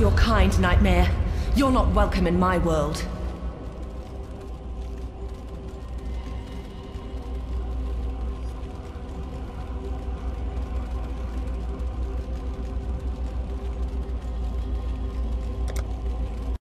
your kind, Nightmare. You're not welcome in my world.